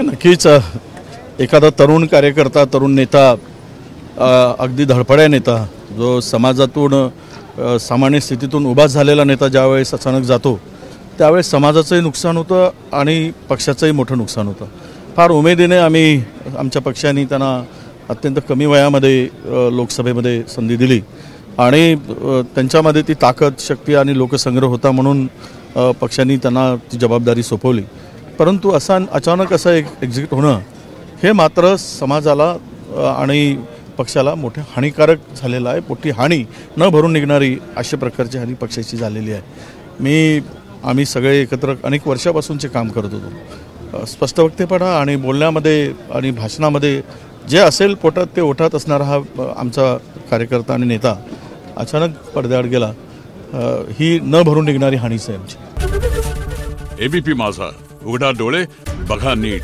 नक्कीच एखादा तरुण कार्यकर्ता तरुण नेता अगदी धडपड्या नेता जो समाजातून सामान्य स्थितीतून उभा झालेला नेता ज्यावेळेस अचानक जातो त्यावेळेस समाजाचंही नुकसान होतं आणि पक्षाचंही मोठं नुकसान होतं. फार उमेदीने आम्ही आमच्या पक्षाने त्यांना अत्यंत कमी वयामध्ये लोकसभेमध्ये संधी दिली आणि त्यांच्यामध्ये ती ताकद शक्ती आणि लोकसंग्रह होता म्हणून पक्षांनी त्यांना ती जबाबदारी सोपवली. परंतु असा अचानक असं एक एक्झिट होणं हे मात्र समाजाला आणि पक्षाला मोठे हानिकारक झालेलं आहे. मोठी हानी न भरून निघणारी अशा प्रकारची हानी पक्षाची झालेली आहे. मी आम्ही सगळे एकत्र अनेक वर्षापासूनचे काम करत होतो. स्पष्ट वक्तेपणा आणि बोलण्यामध्ये आणि भाषणामध्ये जे असेल पोटात ते ओठात असणारा हा आमचा कार्यकर्ता आणि नेता अचानक पडद्याआड गेला. ही न भरून निघणारी हानीच आहे आमची. एबीपी माझा. उघडा डोळे बघा नीट.